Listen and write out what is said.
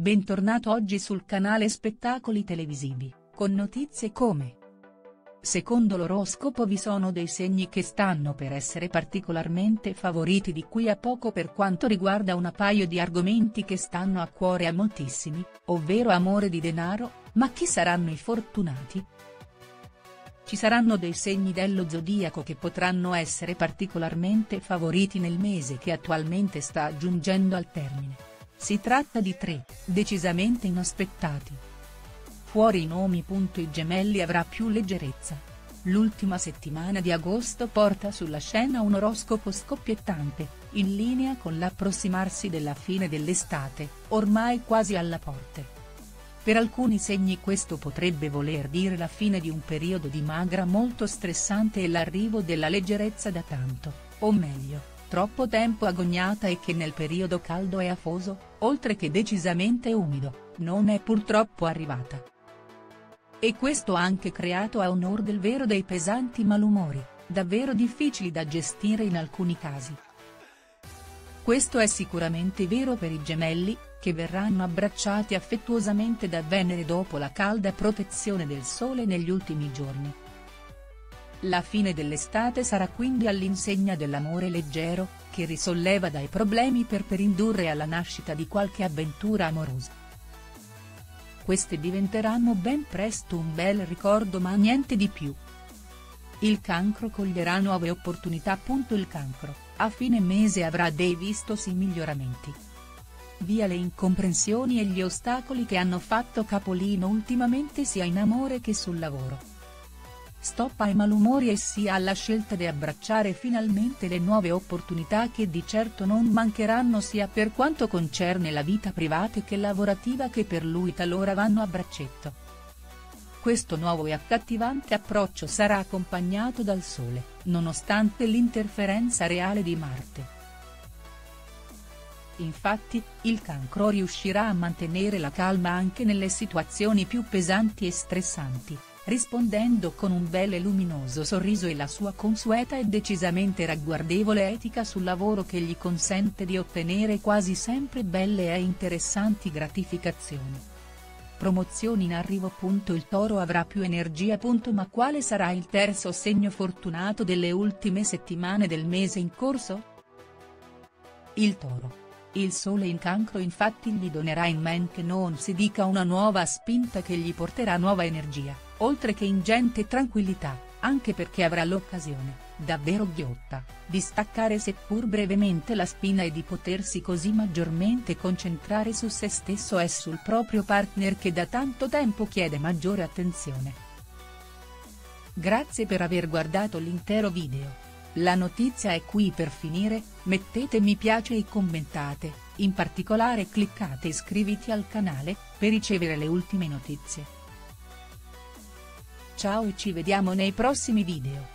Bentornato oggi sul canale Spettacoli Televisivi, con notizie come Secondo l'oroscopo vi sono dei segni che stanno per essere particolarmente favoriti di qui a poco per quanto riguarda un paio di argomenti che stanno a cuore a moltissimi, ovvero amore di denaro, ma chi saranno i fortunati?. Ci saranno dei segni dello zodiaco che potranno essere particolarmente favoriti nel mese che attualmente sta giungendo al termine. Si tratta di tre, decisamente inaspettati. Fuori i nomi. I gemelli avrà più leggerezza. L'ultima settimana di agosto porta sulla scena un oroscopo scoppiettante, in linea con l'approssimarsi della fine dell'estate, ormai quasi alla porte. Per alcuni segni questo potrebbe voler dire la fine di un periodo di magra molto stressante e l'arrivo della leggerezza da tanto, o meglio, troppo tempo agognata e che nel periodo caldo e afoso, oltre che decisamente umido, non è purtroppo arrivata. E questo ha anche creato a onor del vero dei pesanti malumori, davvero difficili da gestire in alcuni casi. Questo è sicuramente vero per i gemelli, che verranno abbracciati affettuosamente da Venere dopo la calda protezione del Sole negli ultimi giorni. La fine dell'estate sarà quindi all'insegna dell'amore leggero, che risolleva dai problemi per per indurre alla nascita di qualche avventura amorosa queste diventeranno ben presto un bel ricordo ma niente di più. Il cancro coglierà nuove opportunità. Il cancro, a fine mese avrà dei vistosi miglioramenti. Via le incomprensioni e gli ostacoli che hanno fatto capolino ultimamente sia in amore che sul lavoro. Stop ai malumori e sia alla scelta di abbracciare finalmente le nuove opportunità che di certo non mancheranno sia per quanto concerne la vita privata che lavorativa che per lui talora vanno a braccetto. Questo nuovo e accattivante approccio sarà accompagnato dal Sole, nonostante l'interferenza reale di Marte. Infatti, il cancro riuscirà a mantenere la calma anche nelle situazioni più pesanti e stressanti rispondendo con un bel e luminoso sorriso e la sua consueta e decisamente ragguardevole etica sul lavoro che gli consente di ottenere quasi sempre belle e interessanti gratificazioni. Promozioni in arrivo. Il toro avrà più energia. Ma quale sarà il terzo segno fortunato delle ultime settimane del mese in corso?. Il toro. Il sole in cancro infatti gli donerà in men che non si dica una nuova spinta che gli porterà nuova energia oltre che ingente tranquillità, anche perché avrà l'occasione, davvero ghiotta, di staccare seppur brevemente la spina e di potersi così maggiormente concentrare su se stesso e sul proprio partner che da tanto tempo chiede maggiore attenzione. Grazie per aver guardato l'intero video. La notizia è qui per finire, mettete mi piace e commentate, in particolare cliccate iscriviti al canale, per ricevere le ultime notizie. Ciao ci vediamo nei prossimi video.